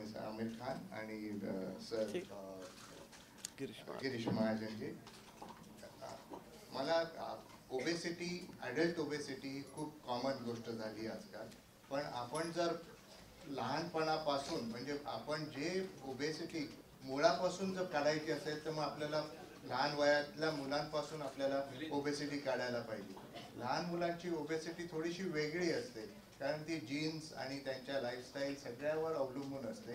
Professor Aamir Khan आणि sir Girish महाजनजी. मला obesity adult obesity ही खूप कॉमन गोष्ट झाली आजकाल. पण आपण जर लहानपणापासून म्हणजे आपण जे ओबेसिटी मुळापासून जर काढायची असेल तर मग आपल्याला लहान वयातल्या मुलांपासून आपल्याला ओबेसिटी काढायला पाहिजे. लहान मुलांची ओबेसिटी थोडीशी वेगळी असते. कारण ती जीन्स आणि त्यांच्या लाईफस्टाईल सगळ्यावर अवलंबून असते.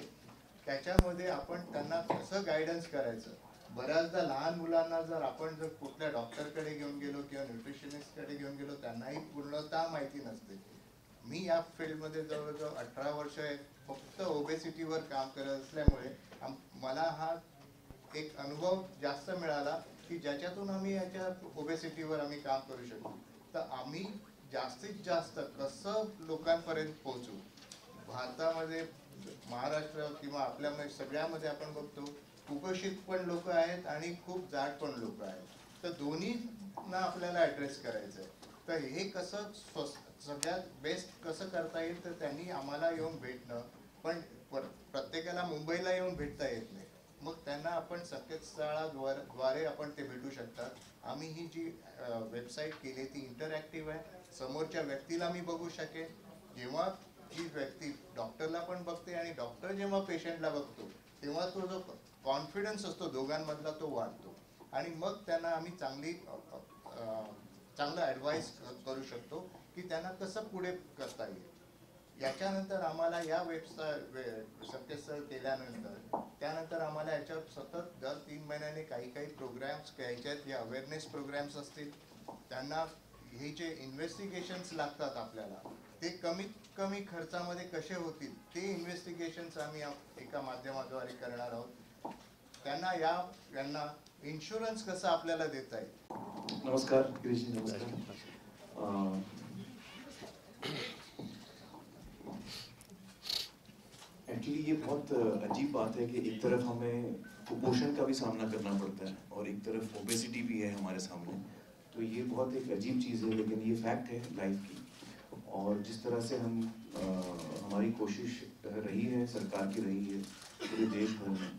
त्याच्यामध्ये आपण त्यांना कसं गायडन्स करायचं? बऱ्याचदा लहान मुलांना जर आपण जर कुठल्या डॉक्टरकडे घेऊन गेलो किंवा न्यूट्रिशनिस्टकडे घेऊन गेलो त्यांनाही पूर्णतः माहिती नसते. मी या फील्डमध्ये जवळजवळ अठरा वर्ष आहे. फक्त ओबेसिटीवर काम करत असल्यामुळे मला हा एक अनुभव जास्त मिळाला की ज्याच्यातून आम्ही याच्या ओबेसिटीवर आम्ही काम करू शकतो तर आम्ही जास्तीत जास्त कसं लोकांपर्यंत पोहोचू? भारतामध्ये महाराष्ट्र किंवा आपल्यामध्ये सगळ्यामध्ये आपण बघतो कुपोषित पण लोक आहेत आणि खूप जाड पण लोक आहेत. तर दोन्हीना आपल्याला ऍड्रेस करायचं आहे. तर हे कसं सगळ्यात बेस्ट कसं करता येईल तर त्यांनी आम्हाला येऊन भेटणं. पण प्रत्येकाला मुंबईला येऊन भेटता येत नाही. मग त्यांना आपण संकेतस्थळाद्वारे द्वारे आपण ते भेटू शकतात. आम्ही ही जी वेबसाईट केली ती इंटरॅक्टिव्ह आहे. समोरच्या व्यक्तीला मी बघू शकेन. जेव्हा ती व्यक्ती डॉक्टरला पण बघते आणि डॉक्टर जेव्हा पेशंटला बघतो तेव्हा तो जो कॉन्फिडन्स असतो दोघांमधला तो वाढतो. आणि मग त्यांना आम्ही चांगली चांगलं ॲडवाईस करू शकतो की त्यांना कसं पुढे करता येईल. याच्यानंतर आम्हाला या वेबसाईट संकेतस्थळ केल्यानंतर त्यानंतर आम्हाला याच्यावर सतत दर तीन महिन्याने काही काही प्रोग्राम्स घ्यायचे आहेत. जे अवेअरनेस प्रोग्राम्स असतील त्यांना हे जे इन्व्हेस्टिगेशन्स लागतात आपल्याला, ते कमीत कमी खर्चामध्ये कसे होतील, ते इन्व्हेस्टिगेशन्स आम्ही एका माध्यमाद्वारे करणार आहोत. त्यांना या, यांना इन्शुरन्स कसं आपल्याला देता येईल? नमस्कार नमस्कार. एक्चुअली ये बहुत अजीब बात है कि एक तरफ़ हमें कुपोषण का भी सामना करना पड़ता है और एक तरफ़ ओबेसिटी भी है हमारे सामने। तो ये बहुत एक अजीब चीज़ है लेकिन ये फैक्ट है लाइफ की। और जिस तरह से हम अ, हमारी कोशिश रही है सरकार की रही है पूरे देश भर में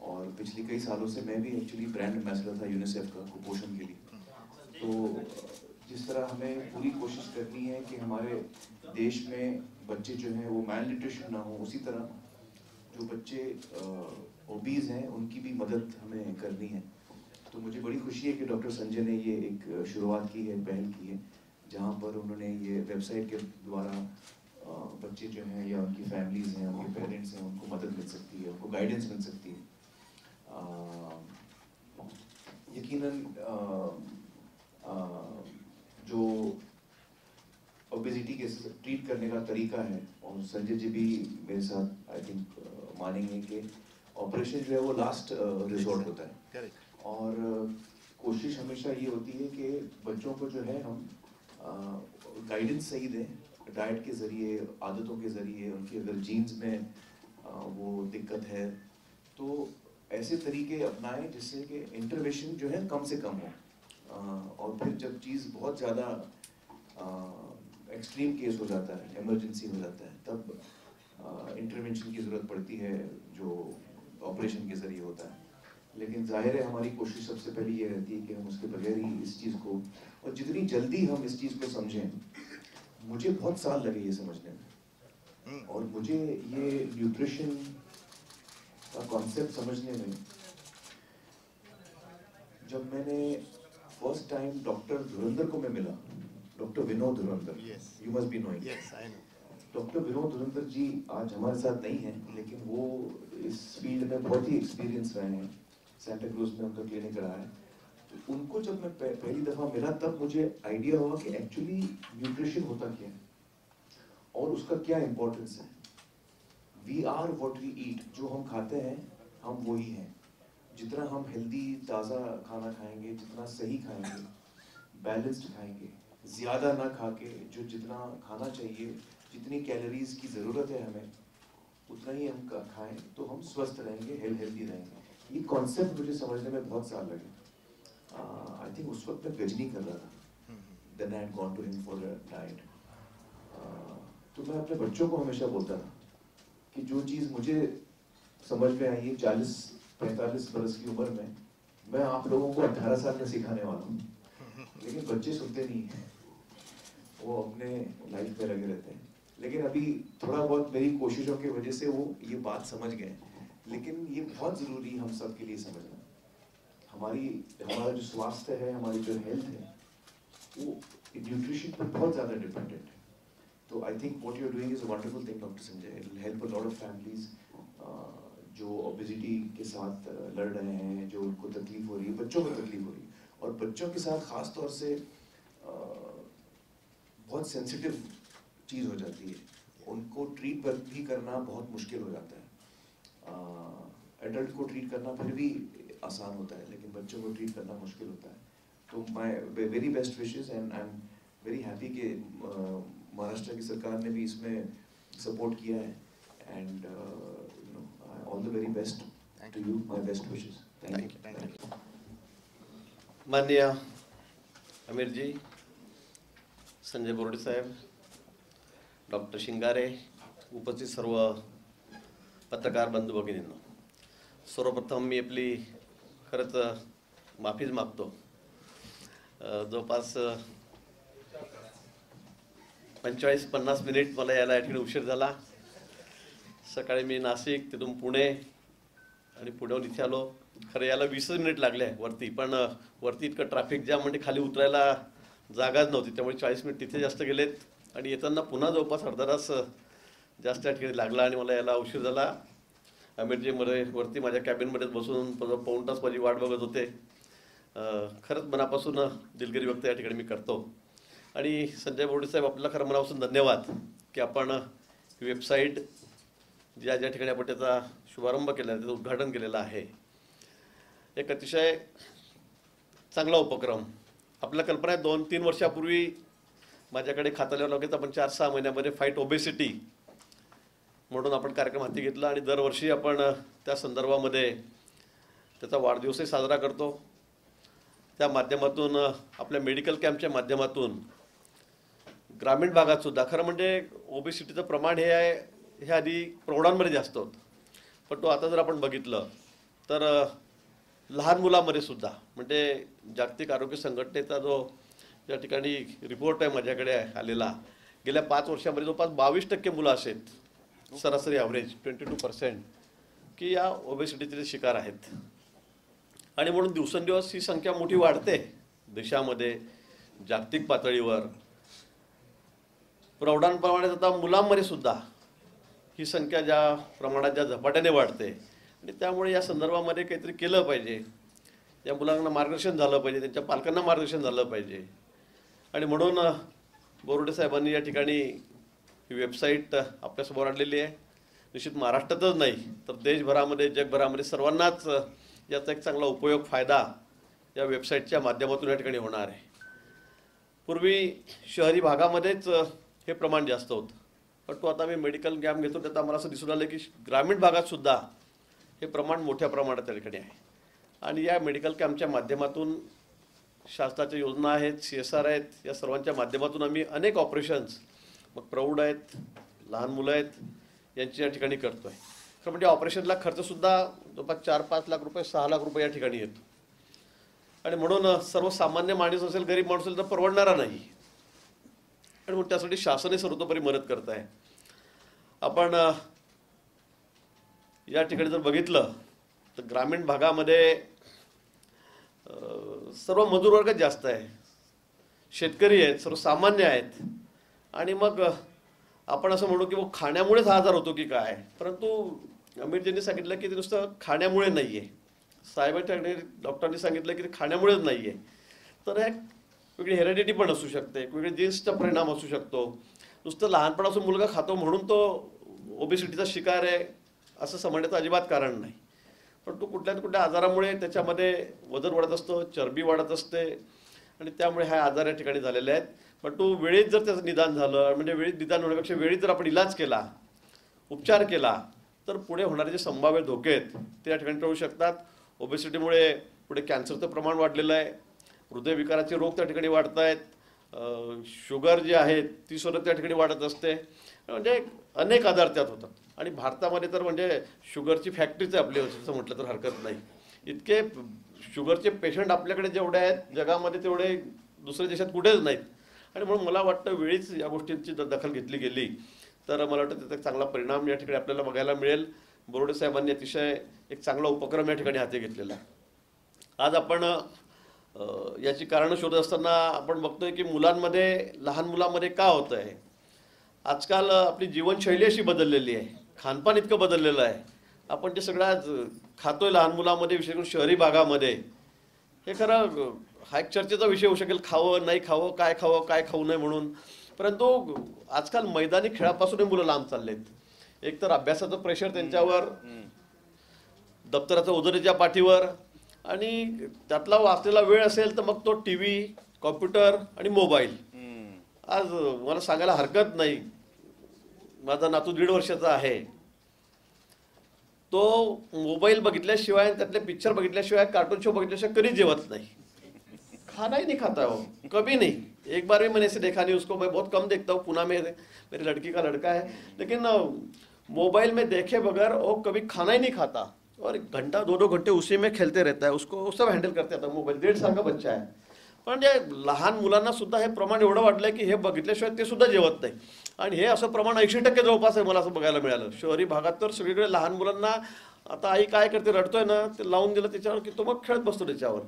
और पिछले कई सालों से मैं भी एक्चुअली ब्रांड एम्बेसडर था यूनिसेफ का कुपोषण के लिए। तो जिस तरह हमें पूरी कोशिश करनी है कि हमारे देश में बच्चे जो हैं वो मैल न्यूट्रिशन ना हो उसी तरह जो बच्चे ओबीज हैं उनकी भी मदद हमें करनी है। तो मुझे बड़ी खुशी है कि डॉक्टर संजय ने ये एक शुरुआत की है पहल की है जहाँ पर उन्होंने ये वेबसाइट के द्वारा बच्चे जो हैं या उनकी फैमिलीज़ हैं उनके पेरेंट्स हैं उनको मदद मिल सकती है उनको गाइडेंस मिल सकती है। अ, जो ओबेसिटी के ट्रीट करने का तरीका है और संजय जी भी मेरे साथ आई थिंक मानेंगे कि ऑपरेशन जो है वो लास्ट रिजॉर्ट होता है। और कोशिश हमेशा ये होती है कि बच्चों को जो है हम गाइडेंस सही दें डाइट के ज़रिए आदतों के ज़रिए उनकी अगर जीन्स में अ, वो दिक्कत है तो ऐसे तरीके अपनाएँ जिससे कि इंटरवेंशन जो है कम से कम हो। अ, और फिर जब चीज़ बहुत ज़्यादा एक्सट्रीम केस हो जाता है इमरजेंसी हो जाता है तब इंटरवेंशन की ज़रूरत पड़ती है जो ऑपरेशन के ज़रिए होता है। लेकिन ज़ाहिर है हमारी कोशिश सबसे पहले ये रहती है कि हम उसके बगैर ही इस चीज़ को और जितनी जल्दी हम इस चीज़ को समझें मुझे बहुत साल लगे ये समझने में। और मुझे ये न्यूट्रिशन का कॉन्सेप्ट समझने में जब मैंने फ़र्स्ट टाइम डॉक्टर धुरंधर को मैं मिला doctor Vinod Dhurandhar you must be knowing doctor Vinod Dhurandhar ji आज हमारे साथ नहीं हैं लेकिन वो इस फ़ील्ड में बहुत ही एक्सपीरियंस रहे हैं। सेंटा में उनका क्लिनिक है। तो उनको जब मैं पह- पहली दफ़ा मिला, तब मुझे आइडिया हुआ कि एक्चुअली न्यूट्रिशन होता क्या है। और उसका क्या इम्पोर्टेंस है। We are what we eat जो हम खाते हैं, हम वही हैं। जितना हम हेल्दी ताज़ा खाना खाएँगे, जितना सही खाएँगे बैलेंस्ड खाएँगे, ज़्यादा ना खा के जो जितना खाना चाहिए, जितनी कैलोरीज की ज़रूरत है हमें, उतना ही हम खाएँ तो हम स्वस्थ रहेंगे हेल्दी रहेंगे। ये कॉन्सेप्ट मुझे समझने में बहुत साल लगे। आई थिंक उस वक्त मैं गजनी कर रहा था। Then I gone to him for diet तो मैं अपने बच्चों को हमेशा बोलता था कि जो चीज़ मुझे समझ में आई है चालीस पैंतालीस बरस की उम्र में मैं आप लोगों को अठारह साल में सिखाने वाला हूँ। लेकिन बच्चे सुनते नहीं हैं। वो अपने लाइफ में लगे रहते हैं। लेकिन अभी थोड़ा बहुत मेरी कोशिशों की वजह से वो ये बात समझ गए। लेकिन ये बहुत ज़रूरी हम सब के लिए समझना। हमारी हमारा जो स्वास्थ्य है हमारी जो हेल्थ है वो न्यूट्रिशन पर बहुत ज़्यादा डिपेंडेंट है। तो I think what you're doing is a wonderful thing doctor Sanjay it help a lot of families जो ओबेसिटी के साथ uh, लड़ रहे हैं जो उनको तकलीफ़ हो रही है बच्चों को तकलीफ़ हो रही है। और बच्चों के साथ खास तौर से uh, बहुत सेंसिटिव चीज़ हो जाती है। उनको ट्रीट भी करना बहुत मुश्किल हो जाता है। एडल्ट को ट्रीट करना फिर भी आसान होता है लेकिन बच्चों को ट्रीट करना मुश्किल होता है। तो my very best wishes and I am very happy कि महाराष्ट्र की सरकार ने भी इसमें सपोर्ट किया है। And you know all the very best to you my best wishes thank you you माननीय संजय बोर्डे साहेब डॉक्टर शिंगारे उपस्थित सर्व पत्रकार बंधू भगिनींनो सर्वप्रथम मी आपली खरंच माफीच मागतो. जवळपास पंचेचाळीस पन्नास मिनिट मला यायला या ठिकाणी उशीर झाला. सकाळी मी नाशिक तिथून पुणे आणि पुण्याहून इथे आलो. खरं याला वीसच मिनिट लागले वरती पण वरती इतकं ट्रॅफिक जाम म्हणजे खाली उतरायला जागाच नव्हती त्यामुळे चाळीस मिनिट तिथे जास्त गेलेत. आणि येताना पुन्हा जवळपास अर्धा तास जास्त या ठिकाणी लागला आणि मला याला उशीर झाला. अमेरजीमध्ये वरती माझ्या कॅबिनमध्येच बसून पाऊण तास माझी वाट बघत होते. खरंच मनापासून दिलगिरी व्यक्त या ठिकाणी मी करतो. आणि संजय बोर्डे साहेब आपल्याला खरं मनापासून धन्यवाद की आपण वेबसाईट ज्या ज्या ठिकाणी आपण त्याचा शुभारंभ केला त्याचं उद्घाटन केलेलं आहे. एक अतिशय चांगला उपक्रम. आपल्या कल्पना आहे दोन तीन वर्षापूर्वी माझ्याकडे खात्याला लगेच आपण चार सहा महिन्यामध्ये फाईट ओबेसिटी म्हणून आपण कार्यक्रम हाती घेतला आणि दरवर्षी आपण त्या संदर्भामध्ये त्याचा वाढदिवसही साजरा करतो. त्या माध्यमातून आपल्या मेडिकल कॅम्पच्या माध्यमातून ग्रामीण भागातसुद्धा खरं म्हणजे ओबेसिटीचं प्रमाण हे आहे हे आधी प्रौढांमध्ये जास्त होतं. पण तो आता जर आपण बघितलं तर लहान मुलामध्ये सुद्धा म्हणजे जागतिक आरोग्य संघटनेचा जो या ठिकाणी रिपोर्ट आहे माझ्याकडे आलेला गेल्या पाच वर्षामध्ये जवळपास बावीस टक्के मुलं असेल सरासरी ॲव्हरेज ट्वेंटी टू पर्सेंट की या ओबेसिटीचे शिकार आहेत. आणि म्हणून दिवसेंदिवस ही संख्या मोठी वाढते. देशामध्ये जागतिक पातळीवर प्रौढांप्रमाणे आता मुलांमध्ये सुद्धा ही संख्या ज्या प्रमाणात ज्या झपाट्याने वाढते. आणि त्यामुळे या संदर्भामध्ये काहीतरी केलं पाहिजे. या मुलांना मार्गदर्शन झालं पाहिजे त्यांच्या पालकांना मार्गदर्शन झालं पाहिजे. आणि म्हणून अ, बोर्डे साहेबांनी या ठिकाणी ही वेबसाईट आपल्यासमोर आणलेली आहे. निश्चित महाराष्ट्रातच नाही तर देशभरामध्ये जगभरामध्ये सर्वांनाच याचा एक चांगला उपयोग फायदा या वेबसाईटच्या माध्यमातून या ठिकाणी होणार आहे. पूर्वी शहरी भागामध्येच हे प्रमाण जास्त होतं. पण तो आता मी मेडिकल कॅम्प घेतो त्यात आम्हाला असं दिसून आलं की ग्रामीण भागातसुद्धा हे प्रमाण मोठ्या प्रमाणात त्या ठिकाणी आहे. आणि या मेडिकल कॅम्पच्या माध्यमातून शासनाच्या योजना आहेत सी एस आर आहेत या सर्वांच्या माध्यमातून आम्ही अनेक ऑपरेशन्स मग प्रौढ आहेत लहान मुलं आहेत यांची या ठिकाणी करतो आहे खरं म्हणजे ऑपरेशनला खर्चसुद्धा जवळपास चार पाच लाख रुपये सहा लाख रुपये या ठिकाणी येतो. आणि म्हणून सर्वसामान्य माणूस असेल गरीब माणूस असेल तर परवडणारा नाही. आणि मग त्यासाठी शासनही सर्वतोपरी मदत करत आहे. आपण या ठिकाणी जर बघितलं तर ग्रामीण भागामध्ये सर्व मजूर वर्ग जास्त आहे. शेतकरी आहेत सर्वसामान्य आहेत. आणि मग आपण असं म्हणू की मग खाण्यामुळेच हा आजार होतो की काय? परंतु अमीरजींनी सांगितलं की ते नुसतं खाण्यामुळे नाही आहे साहेबांच्या डॉक्टरांनी सांगितलं की ते खाण्यामुळेच नाही आहे तर एक वेगळी हेरिडिटी पण असू शकते एक वेगळी जीन्सचा परिणाम असू शकतो. नुसतं लहानपणापासून मुलगा खातो म्हणून तो ओबेसिटीचा शिकार आहे असं समजण्याचं अजिबात कारण नाही. पण तो कुठल्या ना कुठल्या आजारामुळे त्याच्यामध्ये वजन वाढत असतं चरबी वाढत असते आणि त्यामुळे ह्या आजार या ठिकाणी झालेले आहेत. पण तो वेळेत जर त्याचं निदान झालं म्हणजे वेळेत निदान होण्यापेक्षा वेळेत जर आपण इलाज केला उपचार केला तर पुढे होणारे जे संभाव्य धोके आहेत ते या ठिकाणी टळू शकतात. ओबेसिटीमुळे पुढे कॅन्सरचं प्रमाण वाढलेलं आहे. हृदयविकाराचे रोग त्या ठिकाणी वाढत आहेत. शुगर जी आहे ती सुद्धा त्या ठिकाणी वाढत असते. म्हणजे अनेक आजार त्यात होतात. आणि भारतामध्ये तर म्हणजे शुगरची फॅक्टरीच आहे आपली असं म्हटलं तर हरकत नाही. इतके शुगरचे पेशंट आपल्याकडे जेवढे आहेत जगामध्ये तेवढे दुसऱ्या देशात कुठेच नाहीत. आणि म्हणून मला वाटतं वेळीच या गोष्टींची जर दखल घेतली गेली तर मला वाटतं त्याचा चांगला परिणाम या ठिकाणी आपल्याला बघायला मिळेल. बोर्डे साहेबांनी अतिशय एक चांगला उपक्रम या ठिकाणी हाती घेतलेला आहे. आज आपण याची कारणं शोधत असताना आपण बघतोय की मुलांमध्ये लहान मुलांमध्ये का होतं आहे? आजकाल आपली जीवनशैली अशी बदललेली आहे. खानपान इतकं बदललेलं आहे. आपण जे सगळ्या खातोय लहान मुलांमध्ये विशेष करून शहरी भागामध्ये हे खरं हा एक चर्चेचा विषय होऊ शकेल खावं नाही खावं काय खावं काय खाऊ नये म्हणून. परंतु आजकाल मैदानी खेळापासूनही मुलं लांब चाललेत. एक तर अभ्यासाचं प्रेशर त्यांच्यावर दप्तराचं ओझरीच्या पाठीवर आणि त्यातला वाचलेला वेळ असेल तर मग तो टी व्ही कॉम्प्युटर आणि मोबाईल. आज मला सांगायला हरकत नाही. माझा नातू दीड वर्षाचा आहे. तो मोबाईल बघितल्याशिवाय त्यातले पिक्चर बघितल्याशिवाय कार्टून शो बघितल्याशिवाय कधी जेवत नहीं. खाना ही नहीं खाता वो कभी नहीं। एक बार भी मैंने इसे देखा नहीं, उसको मैं बहुत कम देखता हूँ, पुणे में मेरी लड़की का लड़का है। लेकिन मोबाइल में देखे बगैर वो कभी खाना ही नहीं खाता। और घंटा दो दो घंटे उसी में खेलते रहता है, उसको सब हँडल करते आता मोबाईल साल का बच्चा आहे पण जे लहान मुलांना सुद्धा हे, प्रमाण एवढं वाढलंय की हे बघितल्याशिवाय ते सुद्धा जेवत नाही. आणि हे असं प्रमाण ऐंशी टक्के जवळपास आहे, मला असं बघायला मिळालं. शहरी भागात तर सगळीकडे लहान मुलांना आता आई काय करते, रडतोय ना, ते लावून दिलं त्याच्यावर की तो मग खेळत बसतो त्याच्यावर.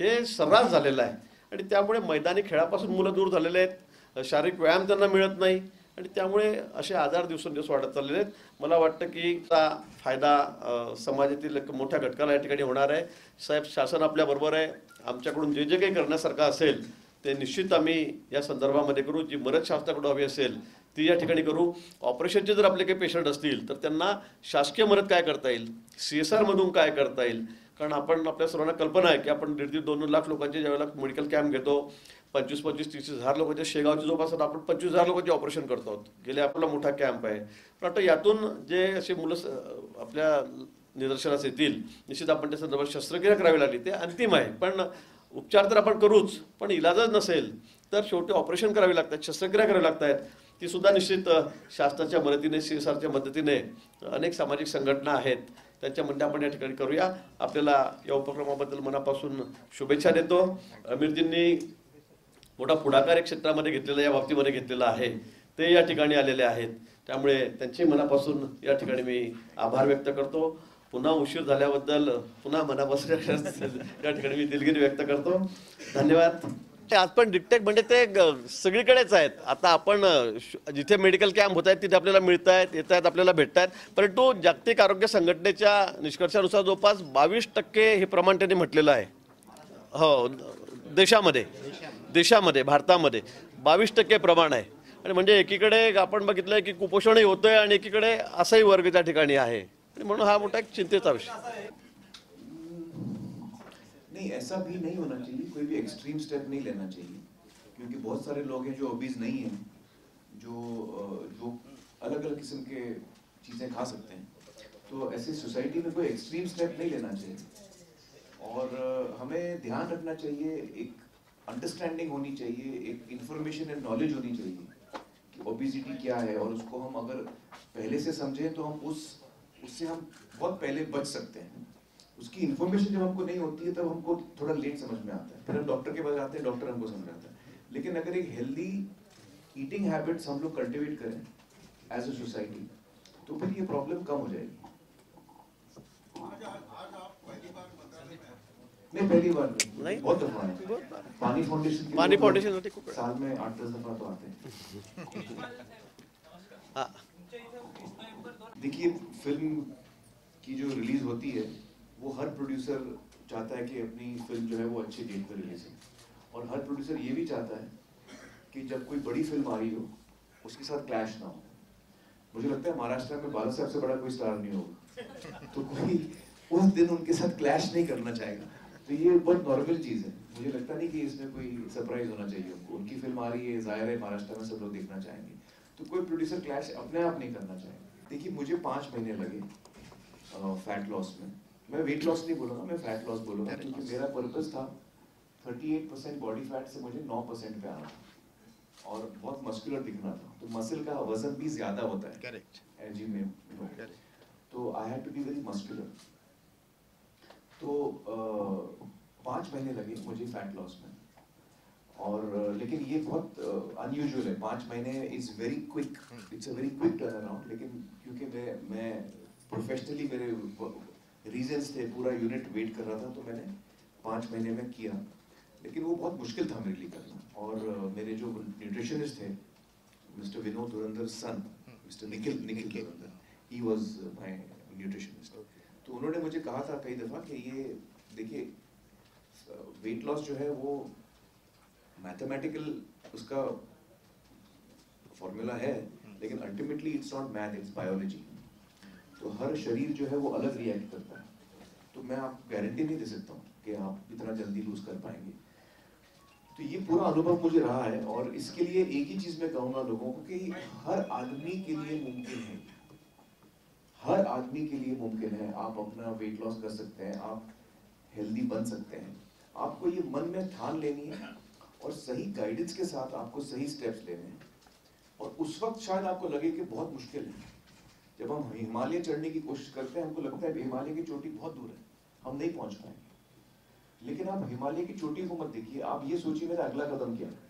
हे सर्रास झालेलं आहे. आणि त्यामुळे मैदानी खेळापासून मुलं दूर झालेले आहेत. शारीरिक व्यायाम त्यांना मिळत नाही. आणि त्यामुळे असे आजार दिवसेंदिवस वाढत चाललेले आहेत. मला वाटतं की त्याचा फायदा समाजातील एक मोठ्या घटकाला या ठिकाणी होणार आहे. साहेब शासन आपल्याबरोबर आहे. आमच्याकडून जे जे काही करण्यासारखं असेल ते निश्चित आम्ही या संदर्भामध्ये करू. जी मदत शासनाकडून हवी असेल ती या ठिकाणी करू. ऑपरेशनचे जर आपले काही पेशंट असतील तर त्यांना शासकीय मदत काय करता येईल? सी एस आरमधून काय करता येईल? कारण आपण आपल्या सर्वांना कल्पना आहे की आपण दीड दीड दोन दोन लाख लोकांचे ज्यावेळेला मेडिकल कॅम्प घेतो पंचवीस पंचवीस तीस हजार लोकांच्या शेगावच्या जवळपास आपण पंचवीस हजार लोकांचे ऑपरेशन करतो. आहोत गेले आपला मोठा कॅम्प आहे. पण वाटतं यातून जे असे मुलं स- आपल्या निदर्शनास येतील निश्चित आपण त्या संदर्भात शस्त्रक्रिया करावी लागली ते अंतिम आहे. पण उपचार तर आपण करूच पण इलाजच नसेल तर शेवटी ऑपरेशन करावी लागतात शस्त्रक्रिया करावी लागतात. ती सुद्धा निश्चित शासनाच्या मदतीने सी एस आरच्या मदतीने अनेक सामाजिक संघटना आहेत त्यांच्यामध्ये आपण या ठिकाणी करूया. आपल्याला या उपक्रमाबद्दल मनापासून शुभेच्छा देतो. अमीरजींनी मोठा पुढाकार या क्षेत्रामध्ये घेतलेला या बाबतीमध्ये घेतलेला आहे. ते या ठिकाणी आलेले आहेत. त्यामुळे त्यांचे मनापासून या ठिकाणी मी आभार व्यक्त करतो. पुन्हा उशीर झाल्याबद्दल पुन्हा मनापासून या ठिकाणी मी दिलगिरी व्यक्त करतो. धन्यवाद. ते आज पण डिक्टेक म्हणजे ते सगळीकडेच आहेत. आता आपण श- जिथे मेडिकल कॅम्प होत आहेत तिथे आपल्याला मिळत आहेत येत आहेत आपल्याला भेटत आहेत परंतु जागतिक आरोग्य संघटनेच्या निष्कर्षानुसार जवळपास बावीस टक्के हे प्रमाण त्यांनी म्हटलेलं आहे. हो देशामध्ये. देशामध्ये भारतामध्ये. बावीस टक्के प्रमाण आहे. आणि म्हणजे एकीकडे आपण बघितलंय की कुपोषणही होतंय आणि एकीकडे असाही वर्ग त्या ठिकाणी आहे. आणि म्हणून हा मोठा एक चिंतेचा विषय. नहीं, ऐसा भी नहीं होना चाहिए, कोई भी एक्सट्रीम स्टेप नहीं लेना चाहिए, क्योंकि बहुत सारे लोग हैं जो ओबीज नहीं हैं, जो जो अलग अलग किस्म के चीज़ें खा सकते हैं। तो ऐसे सोसाइटी में कोई एक्सट्रीम स्टेप नहीं लेना चाहिए। और हमें ध्यान रखना चाहिए, एक अंडरस्टैंडिंग होनी चाहिए, एक इंफॉर्मेशन एंड नॉलेज होनी चाहिए कि ओबिसिटी क्या है, और उसको हम अगर पहले से समझें तो हम उस, उससे हम बहुत पहले बच सकते हैं। उसकी इन्फॉर्मेशन जब हमको नहीं होती है तब हमको थोड़ा लेट समझ में आता है। फिर हम डॉक्टर के पास जाते हैं डॉक्टर हमको समझाता है। लेकिन अगर एक हेल्दी ईटिंग हैबिट्स हम लोग कल्टिवेट करें एज अ सोसाइटी तो फिर ये प्रॉब्लम कम हो जाएगी। नहीं पहली बार नहीं। नहीं? बहुत दफ़ा है। पानी फाउंडेशन पानी फाउंडेशन खूप साल में आठ दस दफ़ा तो आते हैं। देखिए फ़िल्म की जो रिलीज़ होती है वो हर प्रोड्यूसर चाहता है कि अपनी फ़िल्म जो है वो अच्छी डेट पर रिलीज़ हो। और हर प्रोड्यूसर ये भी चाहता है कि जब कोई बड़ी फ़िल्म आ रही हो, उसके साथ क्लैश ना हो। मुझे लगता है महाराष्ट्र में बाला साहब से बड़ा कोई स्टार नहीं होगा। तो कोई उस दिन उनके साथ क्लैश नहीं करना चाहेगा। तो ये बहुत नॉर्मल चीज़ है। मुझे लगता नहीं कि इसमें कोई सरप्राइज़ होना चाहिए उनको। उनकी फ़िल्म आ रही है, ज़ाहिर है महाराष्ट्र में सब लोग देखना चाहेंगे। तो कोई प्रोड्यूसर क्लैश अपने आप नहीं करना चाहेगा। देखिए, मुझे पाँच महीने लगे फैट लॉस में। मैं वेट लॉस नहीं बोलूँगा मैं फैट लॉस बोलूँगा क्योंकि मेरा पर्पस था 38 परसेंट बॉडी फैट से मुझे 9 परसेंट पे आना था और बहुत मस्कुलर दिखना था। तो मसल का वज़न भी ज़्यादा होता है। करेक्ट एजी में तो I had to be very muscular तो अ, पाँच महीने लगे मुझे फैट लॉस में। और लेकिन ये बहुत अनयूजुअल है। पाँच महीने is very quick it's a very quick turn around लेकिन क्योंकि मैं मैं प्रोफेशनली मेरे रीजंस थे पूरा यूनिट वेट कर रहा था तो मैंने पाँच महीने में किया। लेकिन वो बहुत मुश्किल था मेरे लिए करना। और मेरे जो न्यूट्रिशनिस्ट थे mister Vinod Dhurandhar son mister Nikhil Nikhil. Dhurandhar he was my nutritionist तो उन्होंने मुझे कहा था कई दफ़ा कि ये देखिए वेट लॉस जो है वो मैथमेटिकल उसका फॉर्मूला है लेकिन ultimately it's not math it's biology तो हर शरीर जो है वो अलग रिएक्ट करता है। तो मैं आप गारंटी नहीं दे सकता हूँ कि आप इतना जल्दी लूज कर पाएँगे। तो ये पूरा अनुभव मुझे रहा है और इसके लिए एक ही चीज़ मैं कहूँगा लोगों को कि हर आदमी के लिए मुमकिन है। हर आदमी के लिए मुमकिन है। आप अपना वेट लॉस कर सकते हैं, आप हेल्दी बन सकते हैं। आपको ये मन में ठान लेनी है और सही गाइडेंस के साथ आपको सही स्टेप्स लेने हैं। और उस वक्त शायद आपको लगे कि बहुत मुश्किल है। जब हम हिमालय चढ़ने की कोशिश करते हैं, हमको लगता है हिमालय की चोटी बहुत दूर है, हम नहीं पहुँच पाएँगे। लेकिन आप हिमालय की चोटी को मत देखिए, आप ये सोचिए मेरा अगला कदम क्या। है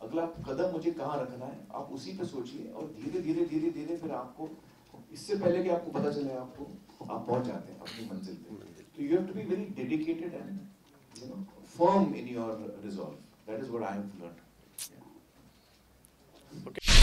अगला कदम मुझे कहाँ रखना है, आप उसी पे सोचिए और धीरे धीरे धीरे धीरे फिर आपको, इससे पहले कि आपको पता चले आपको, आप पहुँच जाते हैं अपनी मंजिल पे। तो you have to be very dedicated and you know firm in your resolve that is what I have learned okay